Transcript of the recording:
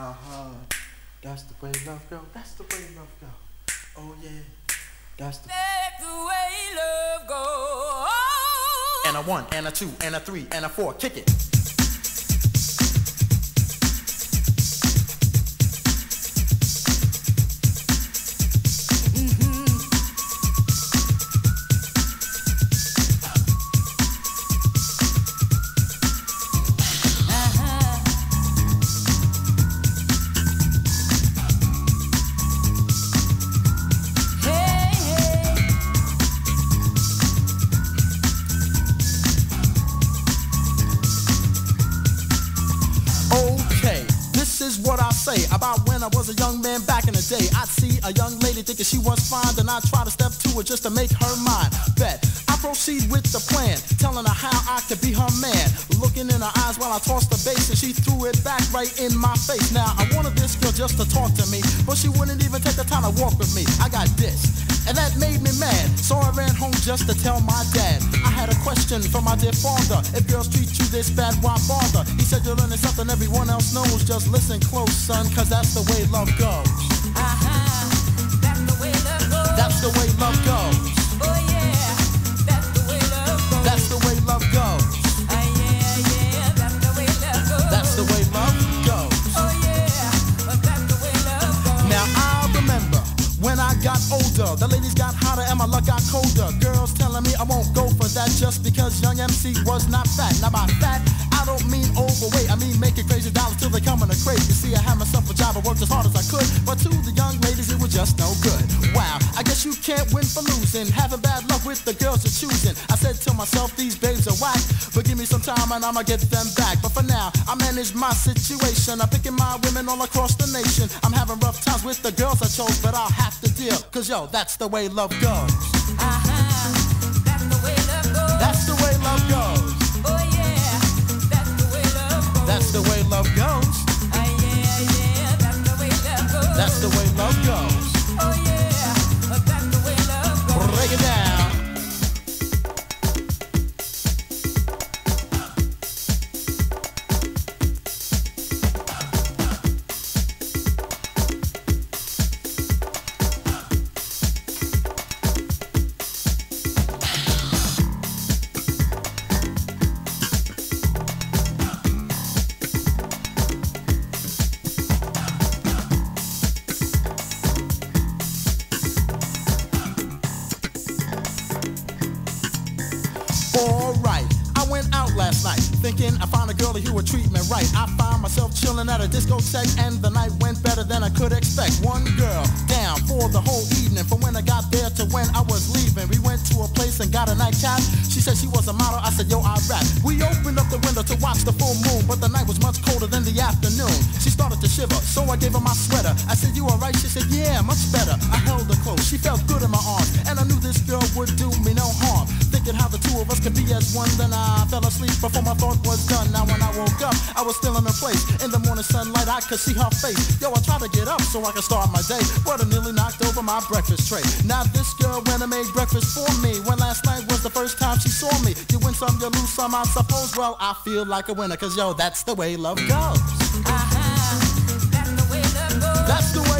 Uh huh. That's the way love go. That's the way love go. Oh yeah. That's the. That's the way love goes. And a one, and a two, and a three, and a four. Kick it. Okay, this is what I say about when I was a young man back in the day. I'd see a young lady thinking she was fine, then I'd try to step to her just to make her mine. Bet I proceed with the plan, telling her how I could be her man. Looking in her eyes while I tossed the bass, and she threw it back right in my face. Now I wanted this girl just to talk to me, but she wouldn't even take the time to walk with me. I got this. And that made me mad, so I ran home just to tell my dad. I had a question for my dear father. If girls treat you this bad, why bother? He said you're learning something everyone else knows. Just listen close, son, cause that's the way love goes. Uh-huh. Older, the ladies got hotter and my luck got colder. Girls telling me I won't go for that just because young MC was not fat. Now by fat, I don't mean overweight. I mean making crazy dollars till they come in a crate. You see, I had myself a job, I worked as hard as I could, but to the young ladies it was just no good. Wow, I guess you can't win for losing. Having bad luck with the girls you're choosing. I said to myself, these time and I'ma get them back. But for now, I manage my situation. I'm picking my women all across the nation. I'm having rough times with the girls I chose, but I'll have to deal. Cause yo, that's the way love goes. Thinking I found a girl who would treat me right. I found myself chilling at a discotheque and the night went better than I could expect. One girl down for the whole evening from when I got there to when I was leaving. We went to a place and got a nightcap. She said she was a model. I said, yo, I rap. We opened up the window to watch the full moon, but the night was much colder than the afternoon. She started to shiver, so I gave her my sweater. I said, you alright? She said, yeah, much better. I held her close. She felt good in my arms, how the two of us could be as one. Then I fell asleep before my thought was done. Now when I woke up, I was still in her place. In the morning sunlight, I could see her face. Yo, I tried to get up so I could start my day, but I nearly knocked over my breakfast tray. Now this girl went and made breakfast for me. When last night was the first time she saw me. You win some, you lose some, I suppose. Well, I feel like a winner, cause yo, that's the way love goes. Uh-huh. That's the way love goes. That's the way